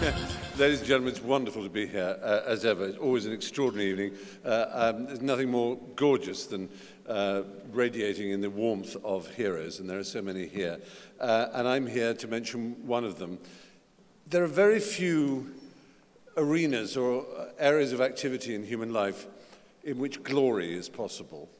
Ladies and gentlemen, it's wonderful to be here, uh, as ever. It's always an extraordinary evening. Uh, um, there's nothing more gorgeous than uh, radiating in the warmth of heroes, and there are so many here. Uh, and I'm here to mention one of them. There are very few arenas or areas of activity in human life in which glory is possible.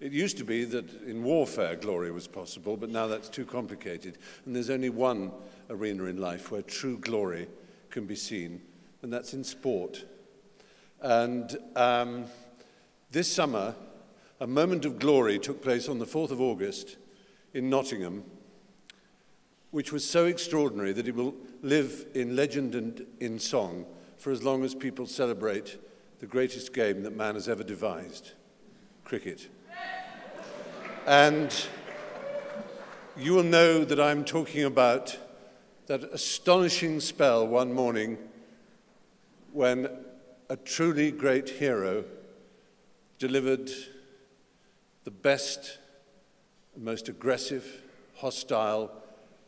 It used to be that in warfare glory was possible, but now that's too complicated. And there's only one arena in life where true glory can be seen, and that's in sport. And um, this summer, a moment of glory took place on the 4th of August in Nottingham, which was so extraordinary that it will live in legend and in song for as long as people celebrate the greatest game that man has ever devised cricket. And you will know that I'm talking about that astonishing spell one morning when a truly great hero delivered the best, most aggressive, hostile,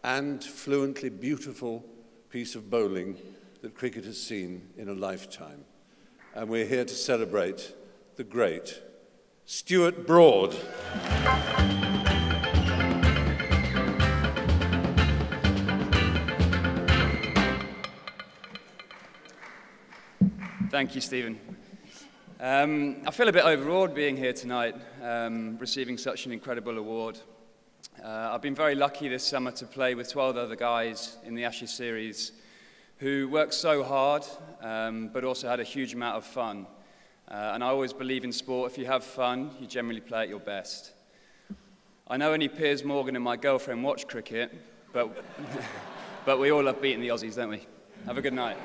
and fluently beautiful piece of bowling that cricket has seen in a lifetime. And we're here to celebrate the great Stuart Broad. Thank you, Stephen. Um, I feel a bit overawed being here tonight, um, receiving such an incredible award. Uh, I've been very lucky this summer to play with 12 other guys in the Ashes series who worked so hard, um, but also had a huge amount of fun. Uh, and I always believe in sport, if you have fun, you generally play at your best. I know only Piers Morgan and my girlfriend watch cricket, but, but we all love beating the Aussies, don't we? Have a good night.